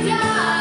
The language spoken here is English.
Yeah.